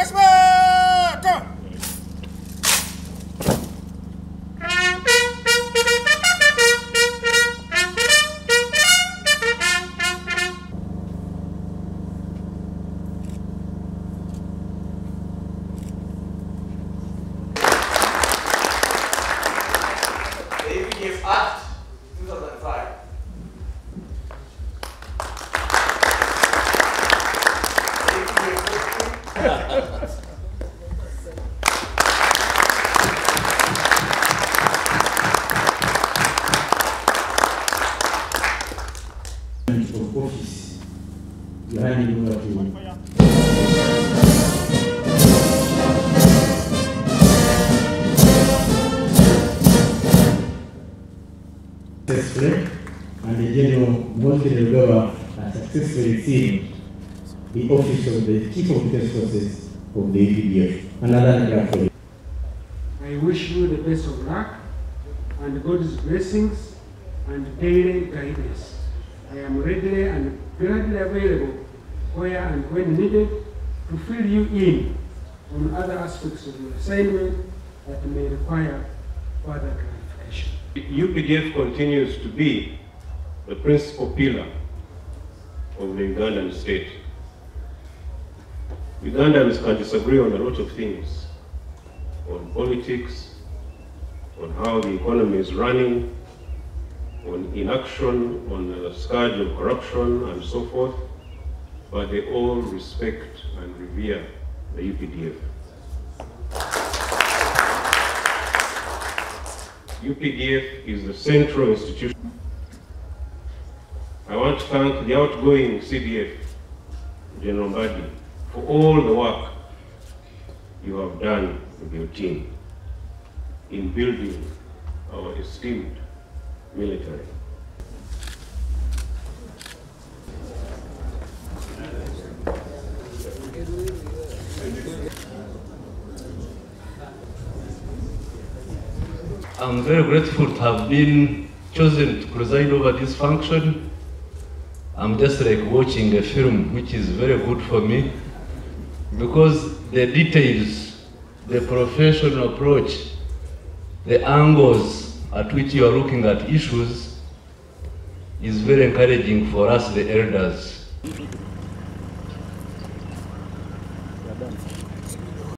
Esmeralda! Successfully, and the General Monte Delgado has successfully received the office of the Chief of Defense Forces of the UPDF. Another grant for you. I wish you the best of luck and God's blessings and daily guidance. I am ready and gladly available where and when needed to fill you in on other aspects of your assignment that may require further clarification. UPDF continues to be the principal pillar of the Ugandan state. Ugandans can disagree on a lot of things, on politics, on how the economy is running, on inaction, on the scourge of corruption, and so forth, but they all respect and revere the UPDF. UPDF is the central institution. I want to thank the outgoing CDF, General Mbadi, for all the work you have done with your team in building our esteemed military. I'm very grateful to have been chosen to preside over this function. I'm just like watching a film, which is very good for me, because the details, the professional approach, the angles at which you are looking at issues is very encouraging for us, the elders.